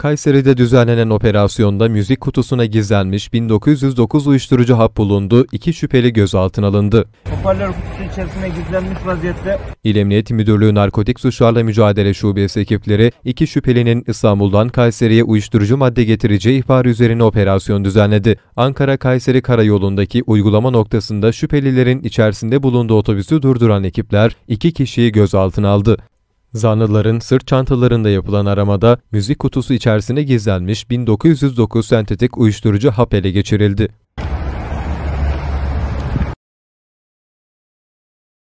Kayseri'de düzenlenen operasyonda müzik kutusuna gizlenmiş 1909 uyuşturucu hap bulundu, iki şüpheli gözaltına alındı. Hoparlör kutusu içerisine gizlenmiş vaziyette İl Emniyet Müdürlüğü Narkotik Suçlarla Mücadele Şubesi ekipleri iki şüphelinin İstanbul'dan Kayseri'ye uyuşturucu madde getireceği ihbarı üzerine operasyon düzenledi. Ankara-Kayseri Karayolu'ndaki uygulama noktasında şüphelilerin içerisinde bulunduğu otobüsü durduran ekipler iki kişiyi gözaltına aldı. Zanlıların sırt çantalarında yapılan aramada müzik kutusu içerisine gizlenmiş 1909 sentetik uyuşturucu hap ele geçirildi.